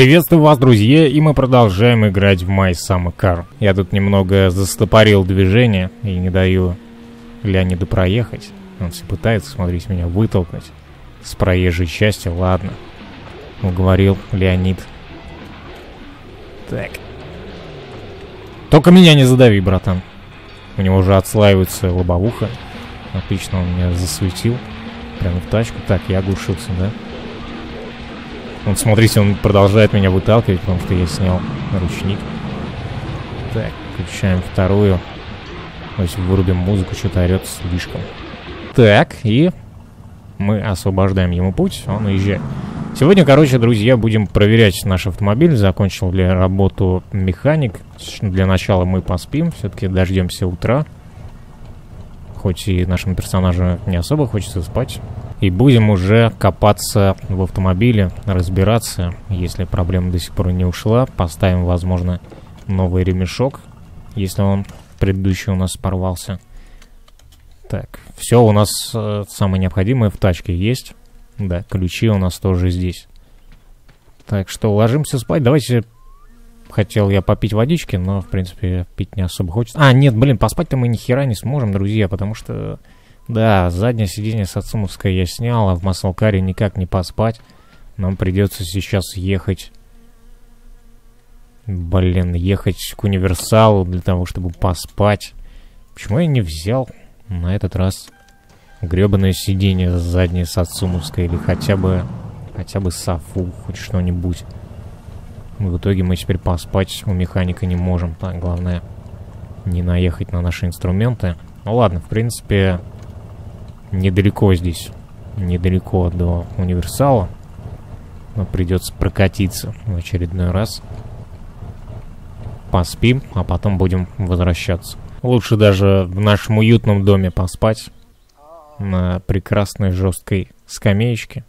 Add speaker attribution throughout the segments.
Speaker 1: Приветствую вас, друзья, и мы продолжаем играть в My Summer Car. Я тут немного застопорил движение и не даю Леониду проехать. Он все пытается, смотрите, меня вытолкнуть с проезжей части, ладно. Уговорил Леонид. Так. Только меня не задави, братан. У него уже отслаивается лобовуха. Отлично, он меня засветил. Прямо в тачку. Так, я оглушился, да? Он, смотрите, он продолжает меня выталкивать, потому что я снял ручник. Так, включаем вторую. Давайте вырубим музыку, что-то орет слишком. Так, и мы освобождаем ему путь, он уезжает. Сегодня, короче, друзья, будем проверять наш автомобиль, закончил ли работу механик. Для начала мы поспим, все-таки дождемся утра. Хоть и нашему персонажу не особо хочется спать. И будем уже копаться в автомобиле, разбираться, если проблема до сих пор не ушла. Поставим, возможно, новый ремешок, если он предыдущий у нас порвался. Так, все у нас э, самое необходимое в тачке есть. Да, ключи у нас тоже здесь. Так что ложимся спать. Давайте... Хотел я попить водички, но, в принципе, пить не особо хочется. А, нет, блин, поспать-то мы ни хера не сможем, друзья, потому что да, заднее сиденье Сацумовское я снял, а в Маслкаре никак не поспать. Нам придется сейчас ехать... Блин, ехать к универсалу для того, чтобы поспать. Почему я не взял на этот раз гребаное сиденье заднее Сацумовское или хотя бы... Хотя бы Сафу, хоть что-нибудь. В итоге мы теперь поспать у механика не можем. Так, главное не наехать на наши инструменты. Ну ладно, в принципе, недалеко здесь, недалеко до универсала. Но придется прокатиться в очередной раз. Поспим, а потом будем возвращаться. Лучше даже в нашем уютном доме поспать. На прекрасной жесткой скамеечке.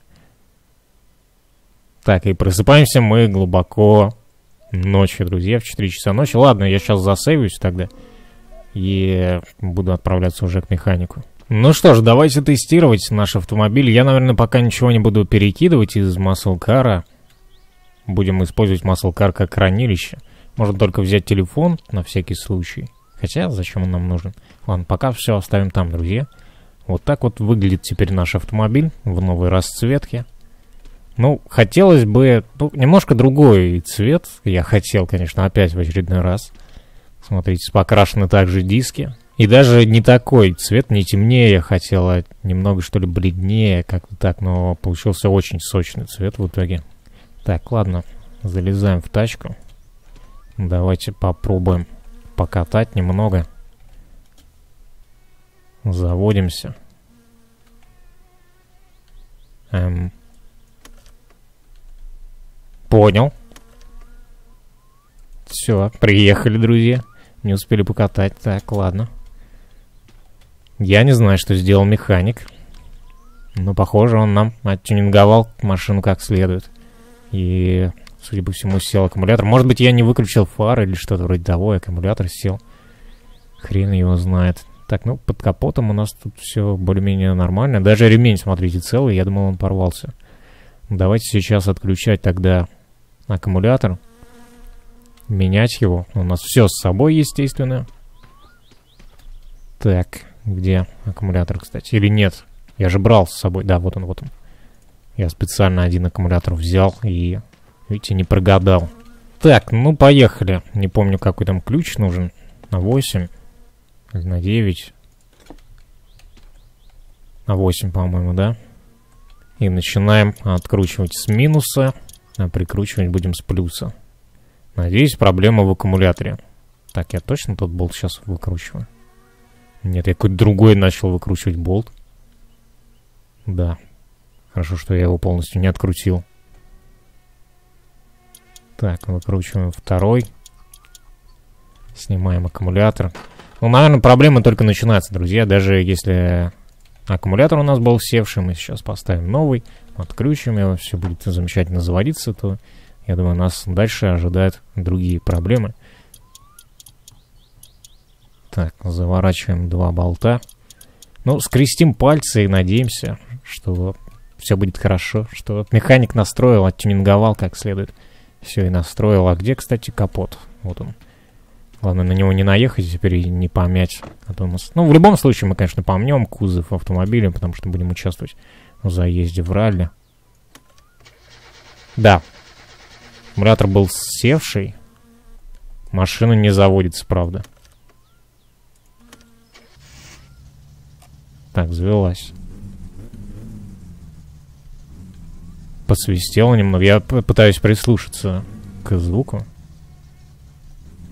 Speaker 1: Так, и просыпаемся мы глубоко ночью, друзья, в 4 часа ночи. Ладно, я сейчас засейвюсь тогда. И буду отправляться уже к механику. Ну что ж, давайте тестировать наш автомобиль. Я, наверное, пока ничего не буду перекидывать из маслкара. Будем использовать маслкар как хранилище. Можно только взять телефон на всякий случай. Хотя, зачем он нам нужен? Ладно, пока все оставим там, друзья. Вот так вот выглядит теперь наш автомобиль в новой расцветке. Ну, хотелось бы... Ну, немножко другой цвет. Я хотел, конечно, опять в очередной раз. Смотрите, покрашены также диски. И даже не такой цвет, не темнее, я хотела немного что ли бледнее, как-то так, но получился очень сочный цвет в итоге. Так, ладно, залезаем в тачку. Давайте попробуем покатать немного. Заводимся. Эм. Понял. Все, приехали, друзья. Не успели покатать. Так, ладно. Я не знаю, что сделал механик. Но, похоже, он нам оттюнинговал машину как следует. И, судя по всему, сел аккумулятор. Может быть, я не выключил фары или что-то вроде того, и аккумулятор сел. Хрен его знает. Так, ну, под капотом у нас тут все более-менее нормально. Даже ремень, смотрите, целый. Я думал, он порвался. Давайте сейчас отключать тогда аккумулятор. Менять его. У нас все с собой, естественно. Так, где аккумулятор, кстати? Или нет? Я же брал с собой. Да, вот он, вот он. Я специально один аккумулятор взял и, видите, не прогадал. Так, ну поехали. Не помню, какой там ключ нужен. На 8 или на 9. На 8, по-моему, да? И начинаем откручивать с минуса, а прикручивать будем с плюса. Надеюсь, проблема в аккумуляторе. Так, я точно тот болт сейчас выкручиваю? Нет, я какой-то другой начал выкручивать болт. Да. Хорошо, что я его полностью не открутил. Так, выкручиваем второй. Снимаем аккумулятор. Ну, наверное, проблема только начинается, друзья. Даже если аккумулятор у нас был севший, мы сейчас поставим новый, откручиваем его, все будет замечательно заводиться, то, я думаю, нас дальше ожидают другие проблемы. Так, заворачиваем два болта. Ну, скрестим пальцы и надеемся, что все будет хорошо, что механик настроил, оттюнинговал как следует. Все и настроил. А где, кстати, капот? Вот он. Главное на него не наехать теперь и не помять. А то мы... Ну, в любом случае мы, конечно, помнем кузов автомобиля, потому что будем участвовать в заезде в ралли. Да. Аккумулятор был севший. Машина не заводится, правда. Так, завелась. Посвистело немного. Я пытаюсь прислушаться к звуку.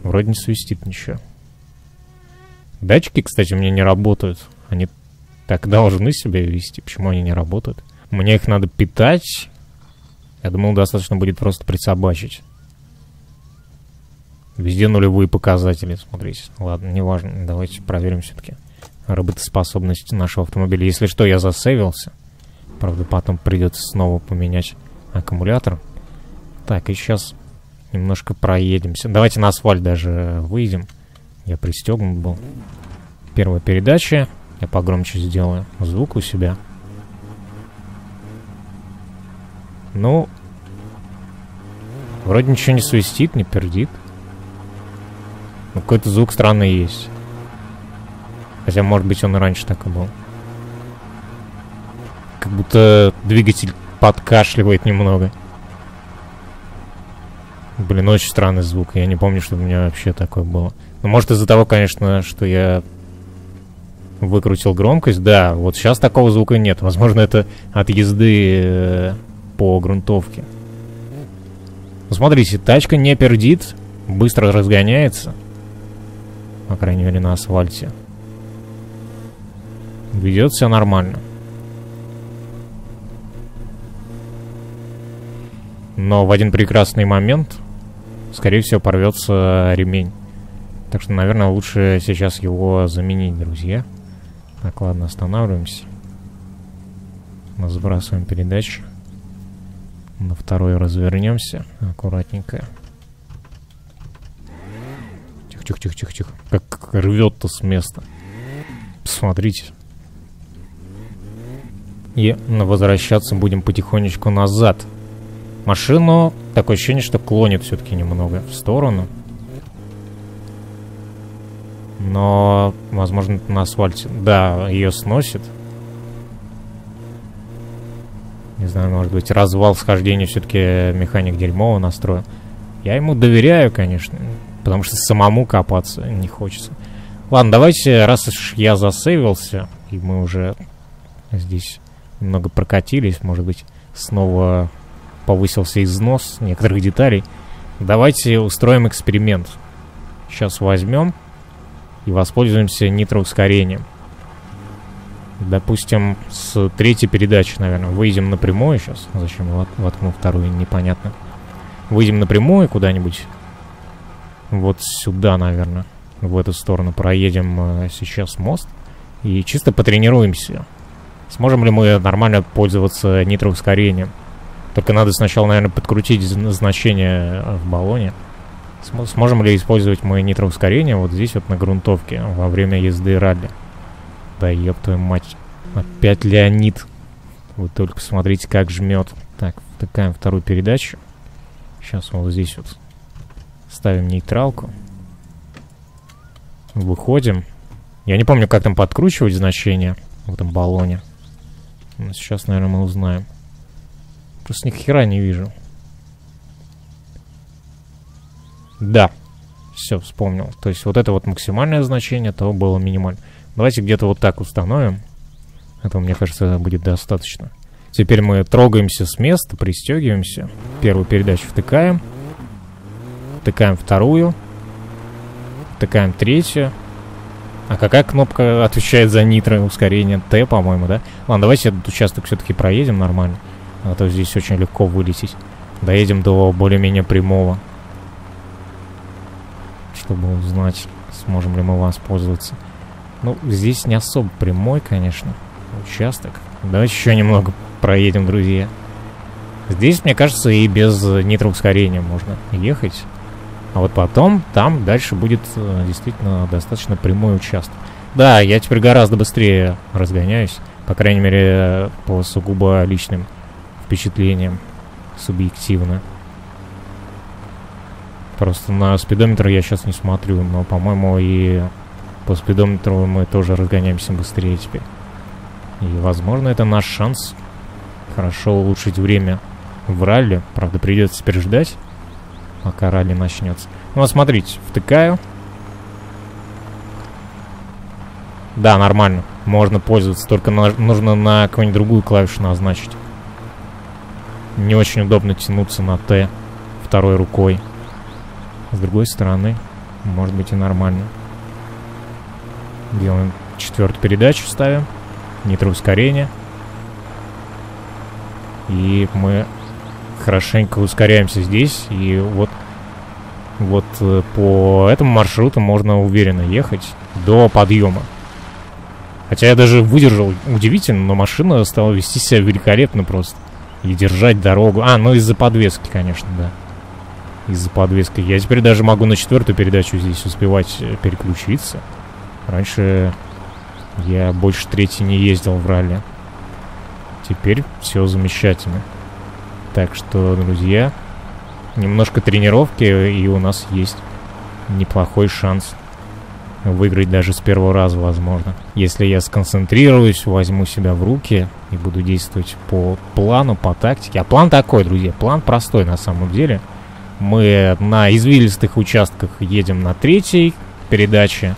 Speaker 1: Вроде не свистит ничего. Датчики, кстати, у меня не работают. Они так должны себя вести. Почему они не работают? Мне их надо питать. Я думал, достаточно будет просто присобачить. Везде нулевые показатели, смотрите. Ладно, неважно. Давайте проверим все-таки работоспособность нашего автомобиля. Если что, я засейвился. Правда, потом придется снова поменять аккумулятор. Так, и сейчас немножко проедемся. Давайте на асфальт даже выйдем. Я пристегнут был. Первая передача. Я погромче сделаю звук у себя. Ну, вроде ничего не свистит, не пердит. Ну, какой-то звук странный есть. Хотя, может быть, он и раньше так и был. Как будто двигатель подкашливает немного. Блин, очень странный звук. Я не помню, что у меня вообще такое было. Ну, может, из-за того, конечно, что я выкрутил громкость. Да, вот сейчас такого звука нет. Возможно, это от езды э, по грунтовке. Ну, смотрите, тачка не пердит, быстро разгоняется. По крайней мере, на асфальте. Ведет все нормально. Но в один прекрасный момент, скорее всего, порвется ремень. Так что, наверное, лучше сейчас его заменить, друзья. Так, ладно, останавливаемся. Мы сбрасываем передачу. На второй развернемся. Аккуратненько. Тихо-тихо-тихо-тихо-тихо. Как рвет-то с места. Посмотрите. И возвращаться будем потихонечку назад. Машину, такое ощущение, что клонит все-таки немного в сторону. Но, возможно, на асфальте. Да, ее сносит. Не знаю, может быть, развал схождения все-таки механик дерьмово настроил. Я ему доверяю, конечно, потому что самому копаться не хочется. Ладно, давайте, раз уж я засейвился, и мы уже здесь немного прокатились, может быть, снова повысился износ некоторых деталей. Давайте устроим эксперимент. Сейчас возьмем и воспользуемся нитроускорением. Допустим, с третьей передачи, наверное, выйдем напрямую сейчас. Зачем воткну вторую, непонятно. Выйдем напрямую куда-нибудь. Вот сюда, наверное. В эту сторону проедем э, сейчас мост. И чисто потренируемся. Сможем ли мы нормально пользоваться нитроускорением? Только надо сначала, наверное, подкрутить значение в баллоне. Сможем ли использовать мы нитроускорение вот здесь вот на грунтовке во время езды ралли? Да ёб твою мать. Опять Леонид. Вы только посмотрите, как жмет. Так, втыкаем вторую передачу. Сейчас вот здесь вот ставим нейтралку. Выходим. Я не помню, как там подкручивать значение в этом баллоне. Ну, сейчас, наверное, мы узнаем. Просто ни хера не вижу. Да. Все, вспомнил. То есть вот это вот максимальное значение, того было минимально. Давайте где-то вот так установим. Этого, мне кажется, будет достаточно. Теперь мы трогаемся с места, пристегиваемся. Первую передачу втыкаем. Втыкаем вторую. Втыкаем третью. А какая кнопка отвечает за нитро ускорение? Т, по-моему, да? Ладно, давайте этот участок все-таки проедем нормально. А то здесь очень легко вылететь. Доедем до более-менее прямого. Чтобы узнать, сможем ли мы воспользоваться. Ну, здесь не особо прямой, конечно, участок. Давайте еще немного проедем, друзья. Здесь, мне кажется, и без нитроускорения можно ехать. А вот потом там дальше будет э, действительно достаточно прямой участок. Да, я теперь гораздо быстрее разгоняюсь. По крайней мере, по сугубо личным впечатлениям. Субъективно. Просто на спидометр я сейчас не смотрю, но, по-моему, и по спидометру мы тоже разгоняемся быстрее теперь. И, возможно, это наш шанс хорошо улучшить время в ралли. Правда, придется теперь ждать, пока ралли начнется. Ну, вот смотрите, втыкаю. Да, нормально. Можно пользоваться, только на, нужно на какую-нибудь другую клавишу назначить. Не очень удобно тянуться на Т второй рукой. С другой стороны, может быть и нормально. Делаем четвертую передачу, ставим. Нитроускорение. И мы хорошенько ускоряемся здесь. И вот, вот э, по этому маршруту можно уверенно ехать до подъема. Хотя я даже выдержал удивительно, но машина стала вести себя великолепно просто. И держать дорогу. А, ну из-за подвески, конечно, да из-за подвески. Я теперь даже могу на четвертую передачу здесь успевать э, переключиться. Раньше я больше третьей не ездил в ралли. Теперь все замечательно. Так что, друзья, немножко тренировки, и у нас есть неплохой шанс выиграть даже с первого раза, возможно. Если я сконцентрируюсь, возьму себя в руки и буду действовать по плану, по тактике. А план такой, друзья, план простой на самом деле – мы на извилистых участках едем на третьей передаче.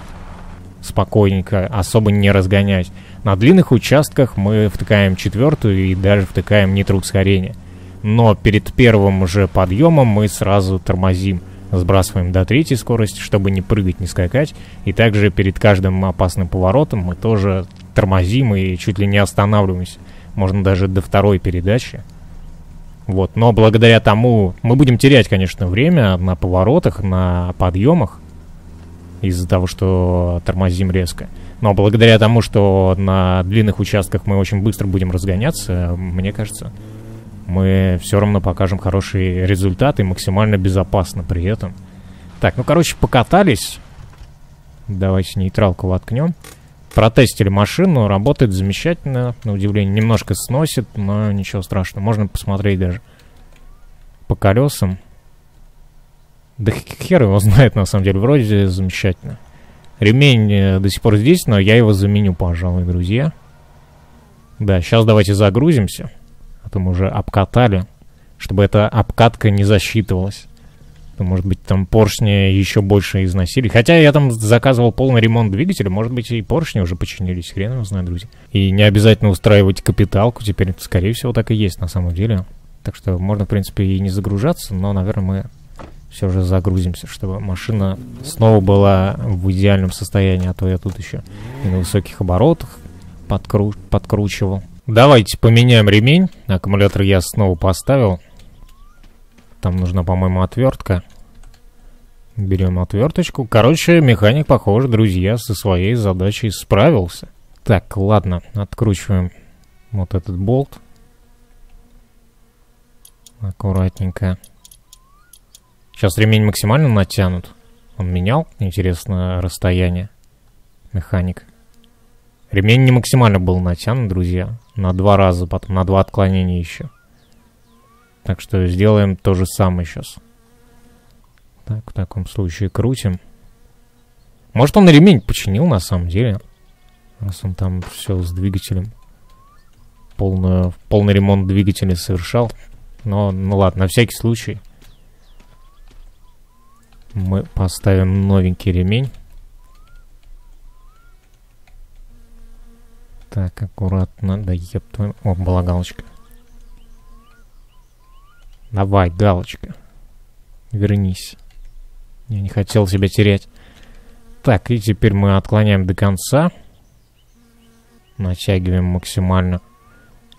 Speaker 1: Спокойненько, особо не разгонять. На длинных участках мы втыкаем четвертую и даже втыкаем нитроускорение. Но перед первым уже подъемом мы сразу тормозим. Сбрасываем до третьей скорости, чтобы не прыгать, не скакать. И также перед каждым опасным поворотом мы тоже тормозим и чуть ли не останавливаемся. Можно даже до второй передачи. Вот, но благодаря тому мы будем терять, конечно, время на поворотах, на подъемах из-за того, что тормозим резко. Но благодаря тому, что на длинных участках мы очень быстро будем разгоняться, мне кажется, мы все равно покажем хорошие результаты, максимально безопасно при этом. Так, ну, короче, покатались. Давайте нейтралку воткнем. Протестили машину, работает замечательно, на удивление. Немножко сносит, но ничего страшного. Можно посмотреть даже по колесам. Да хер его знает, на самом деле. Вроде замечательно. Ремень э, до сих пор здесь, но я его заменю, пожалуй, друзья. Да, сейчас давайте загрузимся. А то мы уже обкатали, чтобы эта обкатка не засчитывалась может быть, там поршни еще больше износили. Хотя я там заказывал полный ремонт двигателя, может быть, и поршни уже починились, хрен его знает, друзья. И не обязательно устраивать капиталку, теперь, скорее всего, так и есть на самом деле. Так что можно, в принципе, и не загружаться, но, наверное, мы все же загрузимся, чтобы машина снова была в идеальном состоянии, а то я тут еще и на высоких оборотах подкру подкручивал. Давайте поменяем ремень. Аккумулятор я снова поставил. Там нужна, по-моему, отвертка. Берем отверточку. Короче, механик, похоже, друзья, со своей задачей справился. Так, ладно, откручиваем вот этот болт. Аккуратненько. Сейчас ремень максимально натянут. Он менял, интересно, расстояние. Механик. Ремень не максимально был натянут, друзья. На два раза, потом на два отклонения еще. Так что сделаем то же самое сейчас. Так, в таком случае крутим. Может он ремень починил на самом деле. Раз он там все с двигателем. Полную, полный ремонт двигателя совершал. Но, ну ладно, на всякий случай. Мы поставим новенький ремень. Так, аккуратно. Да еб твою... О, была галочка. Давай, галочка. Вернись. Я не хотел тебя терять. Так, и теперь мы отклоняем до конца. Натягиваем максимально.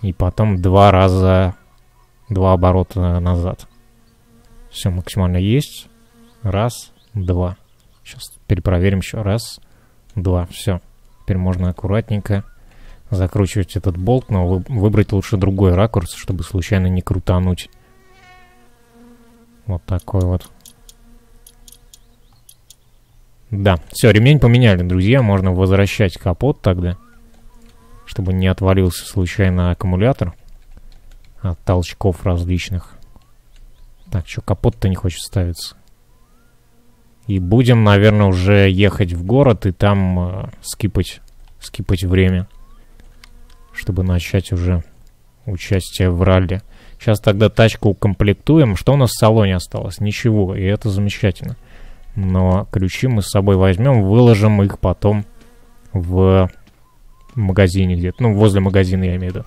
Speaker 1: И потом два раза, два оборота назад. Все максимально есть. Раз, два. Сейчас перепроверим еще. Раз, два. Все. Теперь можно аккуратненько закручивать этот болт, но выбрать лучше другой ракурс, чтобы случайно не крутануть. Вот такой вот. Да, все, ремень поменяли, друзья. Можно возвращать капот тогда, чтобы не отвалился случайно аккумулятор от толчков различных. Так, что капот-то не хочет ставиться. И будем, наверное, уже ехать в город и там э, скипать, скипать время, чтобы начать уже участие в ралли. Сейчас тогда тачку укомплектуем. Что у нас в салоне осталось? Ничего, и это замечательно. Но ключи мы с собой возьмем, выложим их потом в магазине где-то. Ну, возле магазина я имею в виду.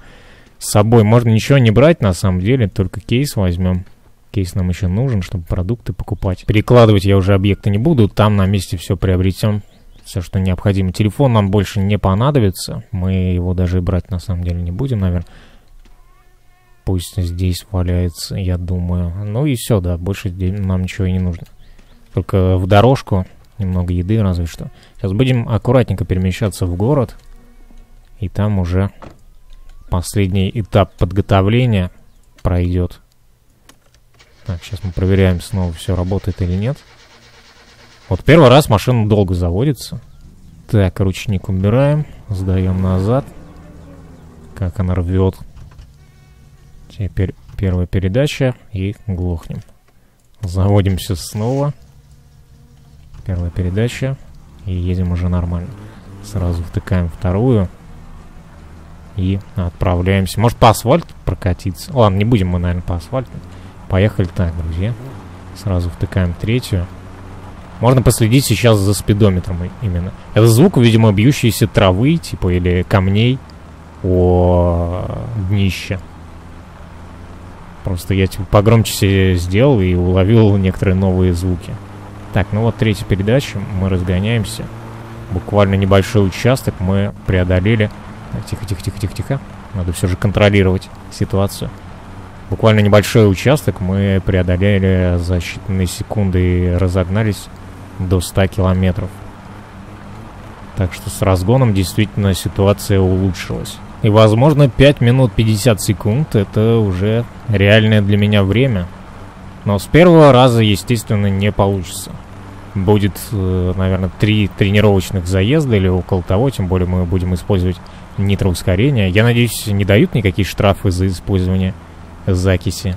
Speaker 1: С собой можно ничего не брать на самом деле, только кейс возьмем. Кейс нам еще нужен, чтобы продукты покупать. Перекладывать я уже объекты не буду, там на месте все приобретем. Все, что необходимо. Телефон нам больше не понадобится. Мы его даже брать на самом деле не будем, наверное пусть здесь валяется, я думаю. Ну и все, да, больше нам ничего и не нужно. Только в дорожку, немного еды разве что. Сейчас будем аккуратненько перемещаться в город. И там уже последний этап подготовления пройдет. Так, сейчас мы проверяем снова, все работает или нет. Вот первый раз машина долго заводится. Так, ручник убираем, сдаем назад. Как она рвет. Теперь первая передача и глохнем. Заводимся снова. Первая передача. И едем уже нормально. Сразу втыкаем вторую. И отправляемся. Может по асфальту прокатиться? Ладно, не будем мы, наверное, по асфальту. Поехали так, друзья. Сразу втыкаем третью. Можно последить сейчас за спидометром именно. Это звук, видимо, бьющейся травы, типа, или камней о днище. Просто я типа погромче сделал и уловил некоторые новые звуки. Так, ну вот третья передача, мы разгоняемся. Буквально небольшой участок мы преодолели. Так, тихо, тихо, тихо, тихо, тихо. Надо все же контролировать ситуацию. Буквально небольшой участок мы преодолели за считанные секунды и разогнались до 100 километров. Так что с разгоном действительно ситуация улучшилась. И, возможно, 5 минут 50 секунд — это уже реальное для меня время. Но с первого раза, естественно, не получится. Будет, э, наверное, три тренировочных заезда или около того, тем более мы будем использовать нитроускорение. Я надеюсь, не дают никакие штрафы за использование закиси.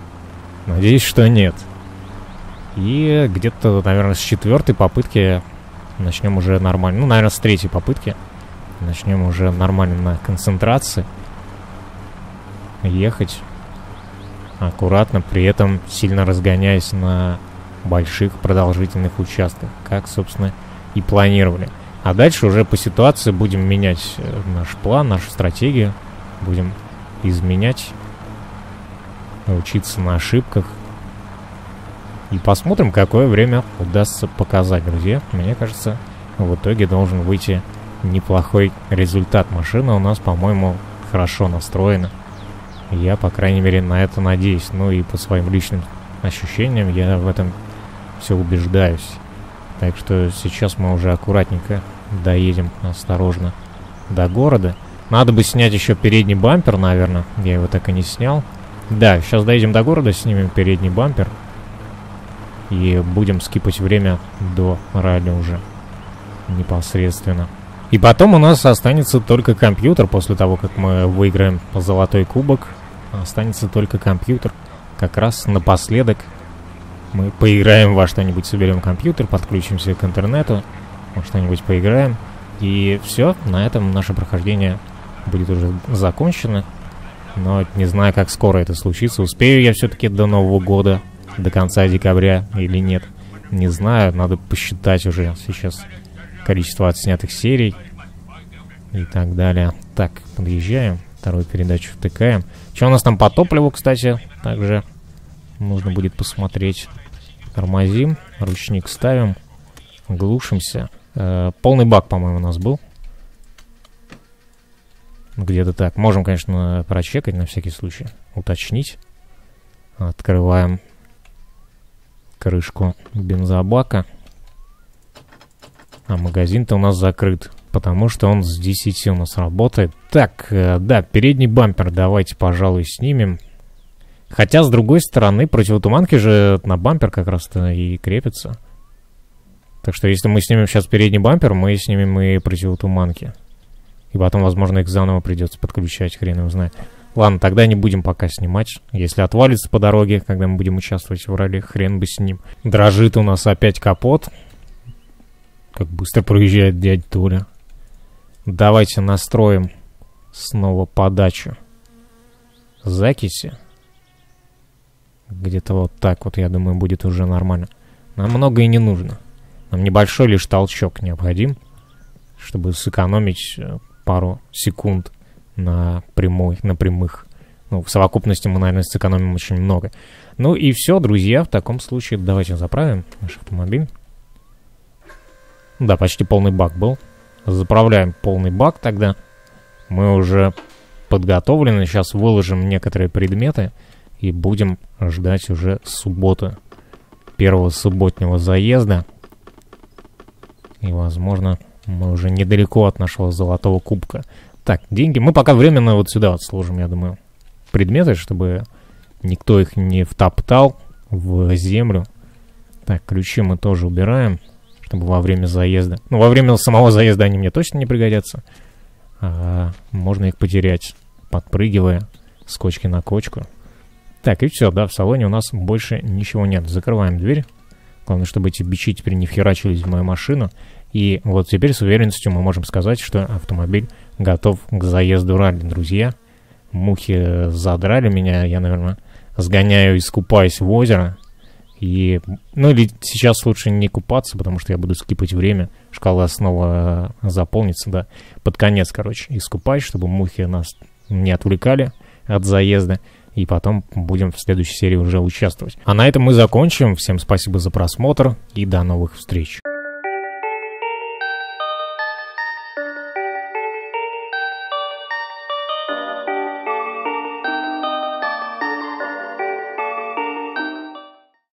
Speaker 1: Надеюсь, что нет. И где-то, наверное, с четвертой попытки начнем уже нормально. Ну, наверное, с третьей попытки начнем уже нормально на концентрации ехать аккуратно, при этом сильно разгоняясь на больших продолжительных участках, как, собственно, и планировали. А дальше уже по ситуации будем менять э, наш план, нашу стратегию, будем изменять, учиться на ошибках. И посмотрим, какое время удастся показать, друзья. Мне кажется, в итоге должен выйти неплохой результат. Машина у нас, по-моему, хорошо настроена. Я, по крайней мере, на это надеюсь. Ну и по своим личным ощущениям я в этом все убеждаюсь. Так что сейчас мы уже аккуратненько доедем осторожно до города. Надо бы снять еще передний бампер, наверное. Я его так и не снял. Да, сейчас доедем до города, снимем передний бампер. И будем скипать время до ралли уже непосредственно. И потом у нас останется только компьютер после того, как мы выиграем золотой кубок. Останется только компьютер. Как раз напоследок мы поиграем во что-нибудь, соберем компьютер, подключимся к интернету, что-нибудь поиграем. И все, на этом наше прохождение будет уже закончено. Но не знаю, как скоро это случится. Успею я все-таки до Нового года, до конца декабря или нет. Не знаю, надо посчитать уже сейчас количество отснятых серий и так далее. Так, подъезжаем, вторую передачу втыкаем. Что у нас там по топливу, кстати, также нужно будет посмотреть. Тормозим, ручник ставим, глушимся. Э, полный бак, по-моему, у нас был. Где-то так. Можем, конечно, прочекать на всякий случай, уточнить. Открываем крышку бензобака. А магазин-то у нас закрыт, потому что он с 10 у нас работает. Так, э, да, передний бампер давайте, пожалуй, снимем. Хотя, с другой стороны, противотуманки же на бампер как раз-то и крепятся. Так что, если мы снимем сейчас передний бампер, мы снимем и противотуманки. И потом, возможно, их заново придется подключать, хрен его знает. Ладно, тогда не будем пока снимать. Если отвалится по дороге, когда мы будем участвовать в ралли, хрен бы с ним. Дрожит у нас опять капот. Как быстро проезжает дядя Толя. Давайте настроим снова подачу закиси. Где-то вот так вот, я думаю, будет уже нормально. Нам много и не нужно. Нам небольшой лишь толчок необходим, чтобы сэкономить э, пару секунд на прямой, на прямых. Ну, в совокупности мы, наверное, сэкономим очень много. Ну и все, друзья, в таком случае давайте заправим наш автомобиль. Да, почти полный бак был. Заправляем полный бак тогда. Мы уже подготовлены. Сейчас выложим некоторые предметы и будем ждать уже субботы. Первого субботнего заезда. И, возможно, мы уже недалеко от нашего золотого кубка. Так, деньги мы пока временно вот сюда вот сложим, я думаю, предметы, чтобы никто их не втоптал в землю. Так, ключи мы тоже убираем, чтобы во время заезда... Ну, во время самого заезда они мне точно не пригодятся. А, можно их потерять, подпрыгивая с кочки на кочку. Так, и все, да, в салоне у нас больше ничего нет. Закрываем дверь. Главное, чтобы эти бичи теперь не вхерачились в мою машину. И вот теперь с уверенностью мы можем сказать, что автомобиль готов к заезду ралли, друзья. Мухи задрали меня, я, наверное, сгоняю и скупаюсь в озеро. И, ну или сейчас лучше не купаться, потому что я буду скипать время. Шкала снова заполнится, да. Под конец, короче, искупаюсь, чтобы мухи нас не отвлекали от заезда. И потом будем в следующей серии уже участвовать. А на этом мы закончим. Всем спасибо за просмотр и до новых встреч.